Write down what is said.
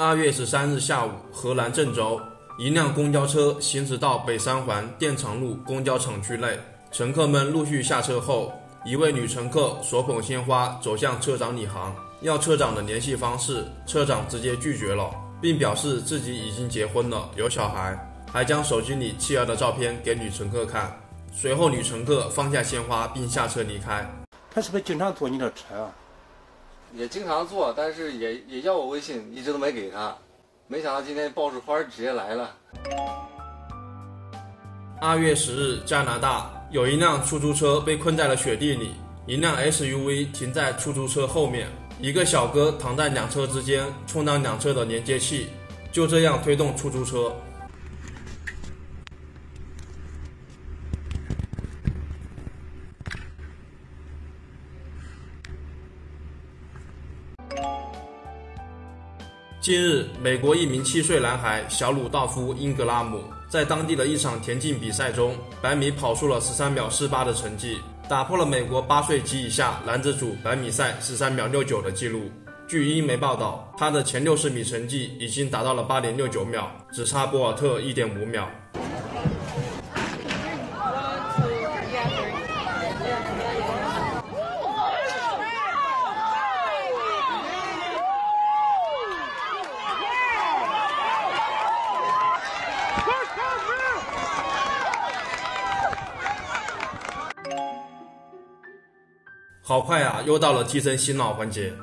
二月十三日下午，河南郑州，一辆公交车行驶到北三环电厂路公交厂区内，乘客们陆续下车后，一位女乘客手捧鲜花走向车长李航，要车长的联系方式，车长直接拒绝了，并表示自己已经结婚了，有小孩，还将手机里妻儿的照片给女乘客看。随后，女乘客放下鲜花并下车离开。他是不是经常坐你的车啊？也经常坐，但是也也要我微信，一直都没给他。没想到今天爆着花直接来了。二月十日，加拿大有一辆出租车被困在了雪地里，一辆 SUV 停在出租车后面，一个小哥躺在两车之间，充当两车的连接器，就这样推动出租车。近日，美国一名七岁男孩小鲁道夫·英格拉姆在当地的一场田径比赛中，百米跑出了十三秒四八的成绩，打破了美国八岁及以下男子组百米赛十三秒六九的记录。据英媒报道，他的前六十米成绩已经达到了八点六九秒，只差博尔特一点五秒。好快啊！又到了替身洗脑环节。